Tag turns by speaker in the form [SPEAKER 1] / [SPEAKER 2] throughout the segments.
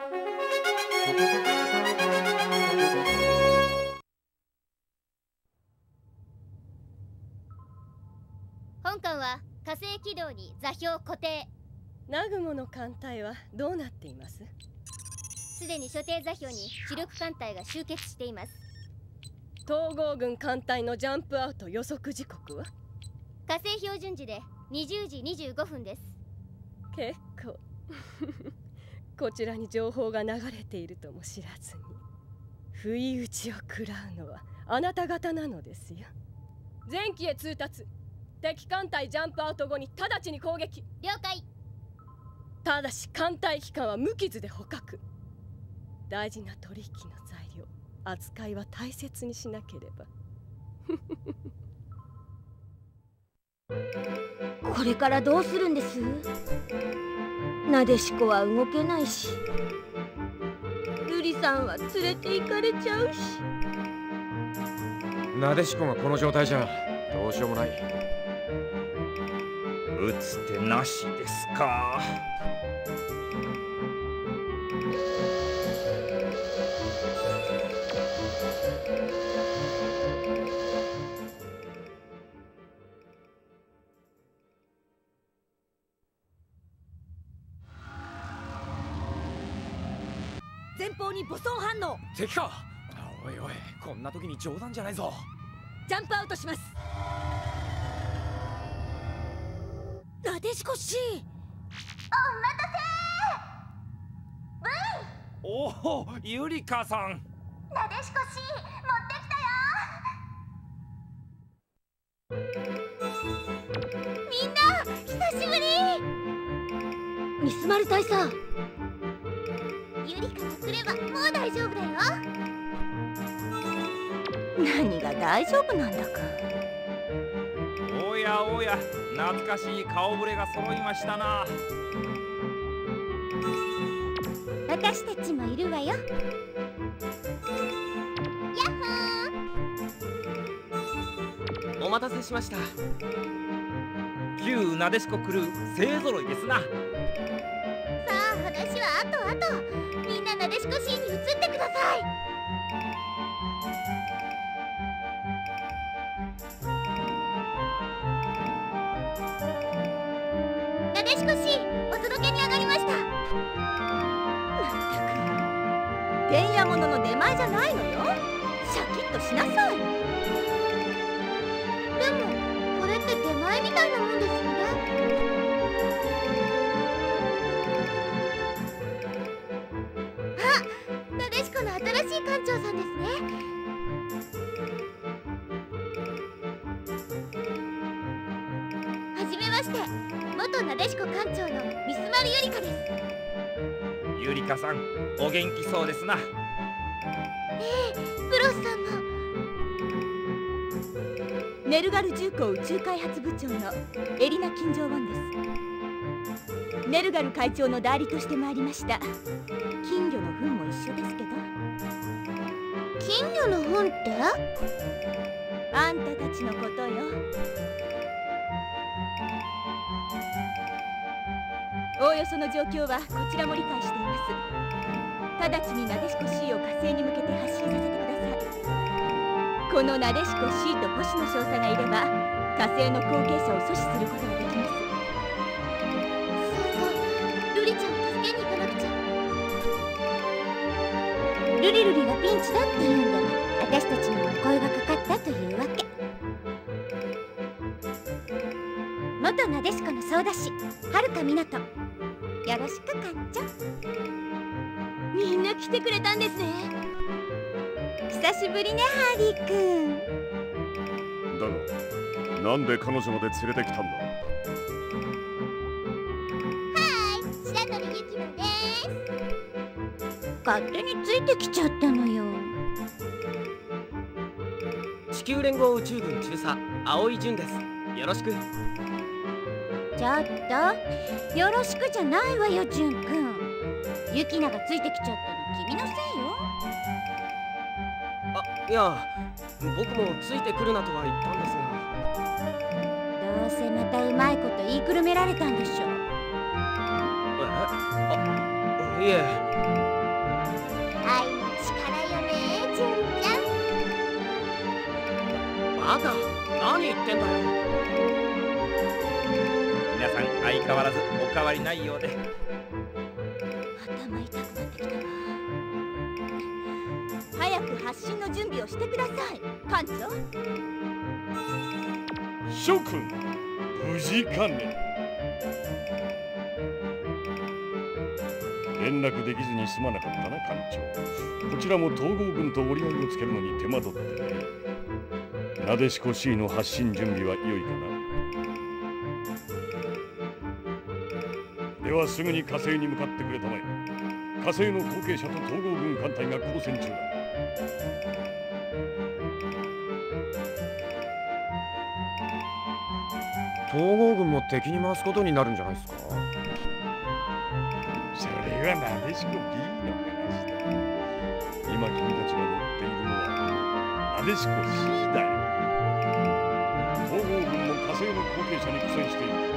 [SPEAKER 1] 本艦は火星軌道に座標固定。
[SPEAKER 2] ナグモの艦隊はどうなっています？
[SPEAKER 1] すでに所定座標に主力艦隊が集結しています。
[SPEAKER 2] 統合軍艦隊のジャンプアウト予測時刻は？
[SPEAKER 1] 火星標準時で20時25分です。
[SPEAKER 2] 結構こちらに情報が流れているとも知らずに不意打ちを食らうのはあなた方なのですよ。前期へ通達。敵艦隊ジャンプアウト後に直ちに攻撃。
[SPEAKER 1] 了解。
[SPEAKER 2] ただし艦隊機関は無傷で捕獲。大事な取引の材料。扱いは大切にしなければ。
[SPEAKER 3] これからどうするんです？なでしこは動けないし。瑠璃さんは連れて行かれちゃうし。
[SPEAKER 4] なでしこがこの状態じゃどうしようもない。
[SPEAKER 5] 打つ手なしですか。
[SPEAKER 3] 前方に母孫反応。
[SPEAKER 4] 敵か。おいおいこんな時に冗談じゃないぞ。
[SPEAKER 3] ジャンプアウトします。なでしこ C
[SPEAKER 5] おおゆりかさん。
[SPEAKER 1] なでしこ C 持ってきたよ。みんな久しぶり。
[SPEAKER 3] ミスマル大佐
[SPEAKER 1] ゆりかが来ればもう大丈夫だよ。
[SPEAKER 3] 何が大丈夫なんだか。
[SPEAKER 5] おやおや懐かしい顔ぶれが揃いましたな。
[SPEAKER 1] 私たちもいるわよ。やっほー。
[SPEAKER 6] お待たせしました。
[SPEAKER 5] 旧なでしこクルー勢ぞろいですな。
[SPEAKER 1] さあ話はあとあとみんななでしこ C に移ってください。なでしこしお届けに上がりました。
[SPEAKER 3] てんやものの出前じゃないのよ。シャキッとしなさい。
[SPEAKER 1] しこ館長のミスマルゆりかです。
[SPEAKER 5] ゆりかさんお元気そうですな。
[SPEAKER 1] ええプロスさんも。
[SPEAKER 3] ネルガル重工宇宙開発部長のエリナ・金城ワンですネルガル会長の代理として参りました。金魚の糞も一緒ですけど
[SPEAKER 1] 金魚の本って？
[SPEAKER 3] あんたたちのことよおおよその状況はこちらも理解しています。直ちになでしこ C を火星に向けて発進させてください。このなでしこ C と星野少佐がいれば火星の後継者を阻止することができます。
[SPEAKER 1] そうそうルリちゃんを助けに行かなくちゃ。ルリルリがピンチだって言うんで私たちにも声がかかったというわけ。元なでしこの総出しはるかみなとよろしく館長
[SPEAKER 3] みんな来てくれたんですね。
[SPEAKER 1] 久しぶりねハーリーくん。
[SPEAKER 7] だがなんで彼女まで連れてきたんだ？
[SPEAKER 1] 白鳥ゆきのです。勝手についてきちゃったのよ。
[SPEAKER 6] 地球連合宇宙軍中佐青井純です。よろしく
[SPEAKER 1] ちょっと。よろしくじゃないわよじゅんくん。ユキナがついてきちゃったの君のせいよ。
[SPEAKER 6] あいや僕もついてくるなとは言ったんですが。
[SPEAKER 1] どうせまたうまいこと言いくるめられたんでしょ
[SPEAKER 6] え？あいえ。愛の力よね純ちゃん。まだ何言ってんだよ。
[SPEAKER 5] 皆さん相変わらずお変わりないようで。
[SPEAKER 3] 頭痛くなってきたわ。早く発進の準備をしてください。艦長。
[SPEAKER 7] 諸君無事かね？連絡できずにすまなかったな艦長。こちらも統合軍と折り合いをつけるのに手間取ってね。なでしこ C の発進準備は良いかな？ではすぐに火星に向かってくれたまえ。火星の後継者と統合軍艦隊が交戦中だ。
[SPEAKER 4] 統合軍も敵に回すことになるんじゃないですか？
[SPEAKER 7] それはなでしこ B の話だ。今君たちが乗っているのはなでしこ C だよ。統合軍も火星の後継者に苦戦している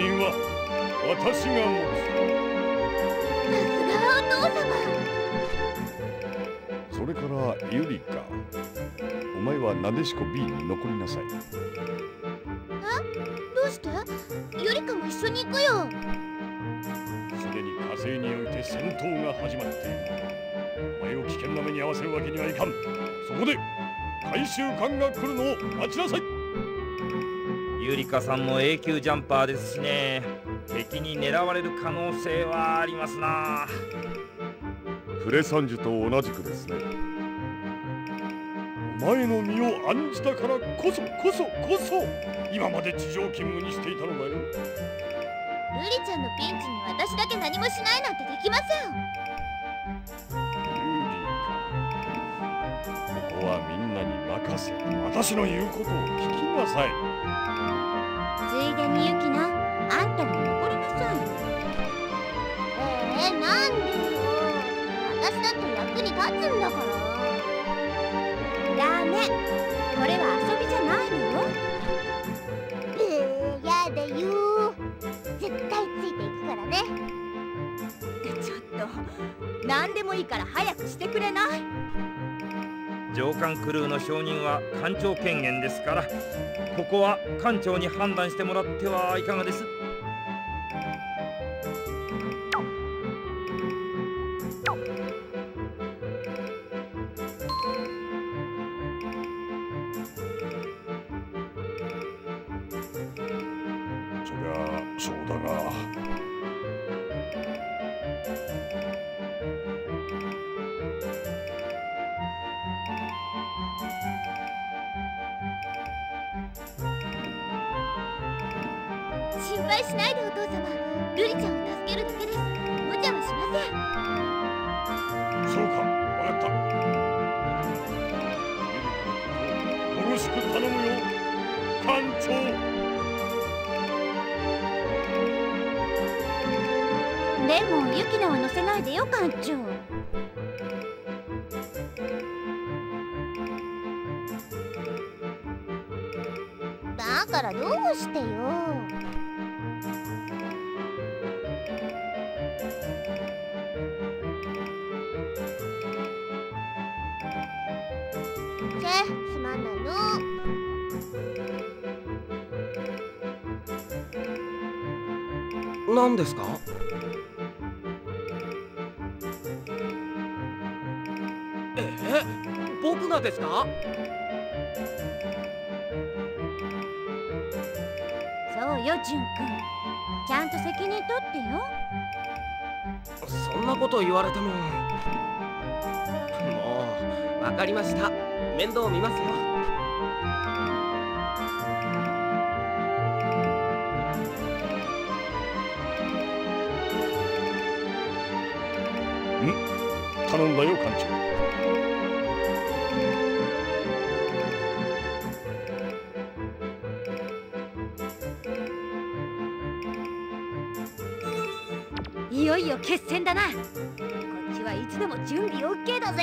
[SPEAKER 7] 任は私が持
[SPEAKER 1] さすがお父様
[SPEAKER 7] それからユリカお前はなでしこ B に残りなさい。
[SPEAKER 1] どうしてゆりかも一緒に行くよ
[SPEAKER 7] すでに火星において戦闘が始まっている。お前を危険な目に遭わせるわけにはいかん。そこで回収艦が来るのを待ちなさい。
[SPEAKER 5] ゆりかさんも永久ジャンパーですしね。敵に狙われる可能性はありますな。
[SPEAKER 7] フレサンジュと同じくですね。お前の身を案じたからこそこそこそ今まで地上勤務にしていたのだよ。
[SPEAKER 1] ルリちゃんのピンチに私だけ何もしないなんてできません。
[SPEAKER 7] ユーリカここはみんなに任せ私の言うことを聞きなさい。
[SPEAKER 1] ついでにユキナあんたも残りなさい。えー、なんでよ。私だって役に立つんだから。
[SPEAKER 3] ダメ。これは遊びじゃないのよ。
[SPEAKER 1] えー、やだよ。絶対ついていくからね。
[SPEAKER 3] ちょっと何でもいいから早くしてくれない？
[SPEAKER 5] 上官クルーの承認は艦長権限ですからここは艦長に判断してもらってはいかがです？
[SPEAKER 1] 配しないでお父様ルリちゃんを助けるだけです無茶はしません
[SPEAKER 7] そうかわかったよろしく頼むよ艦長
[SPEAKER 1] でもユキナは乗せないでよ艦長だからどうしてよ。
[SPEAKER 6] 何ですか？え僕がですか？
[SPEAKER 1] そうよジュン君ちゃんと責任取ってよ。
[SPEAKER 6] そんなこと言われても。もうわかりました。面倒見ますよ
[SPEAKER 7] 頼んだよ艦長
[SPEAKER 3] いよいよ決戦だなこっちはいつでも準備 OK だぜ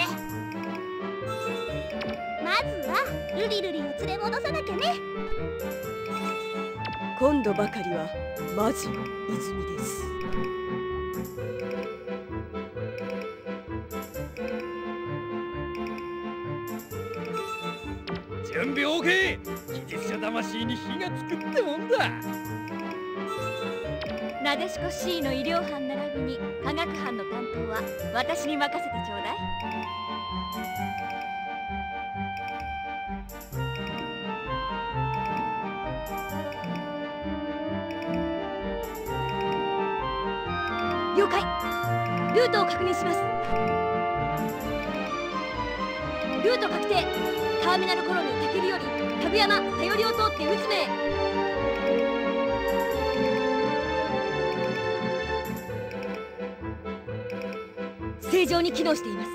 [SPEAKER 1] まずはルリルリを連れ戻さなきゃね
[SPEAKER 2] 今度ばかりはマジ泉です
[SPEAKER 5] 準備 OK 技術者魂に火がつくってもんだ。
[SPEAKER 8] なでしこ C の医療班並びに科学班の担当は私に任せてちょうだい。了解。ルートを確認します。ルート確定。ターミナルコロニータケルよりタグ山さよりを通って渦めへ正常に機能しています。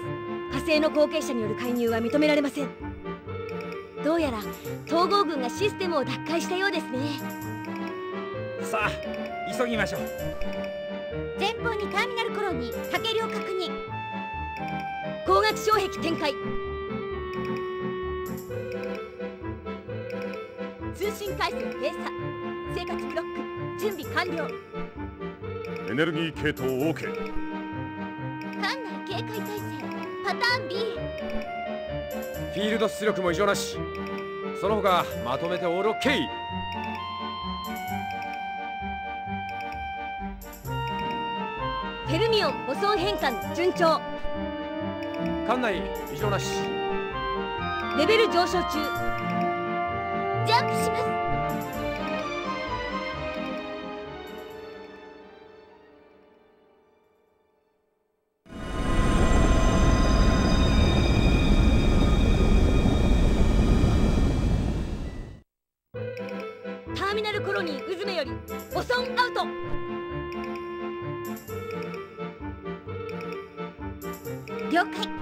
[SPEAKER 8] 火星の後継者による介入は認められません。どうやら統合軍がシステムを奪回したようですね。
[SPEAKER 5] さあ急ぎましょう。
[SPEAKER 9] 前方にターミナルコロニータケルを確認。
[SPEAKER 8] 光学障壁展開通信回線閉鎖。生活ブロック。準備完了。
[SPEAKER 7] エネルギー系統 OK
[SPEAKER 9] 艦内警戒態勢。パターン B
[SPEAKER 4] フィールド出力も異常なし。その他まとめてオールオッケー。
[SPEAKER 8] フェルミオンボソン変換順調。
[SPEAKER 4] 艦内異常なし。
[SPEAKER 8] レベル上昇中コロニーうずめよりボソンアウト。
[SPEAKER 9] 了解。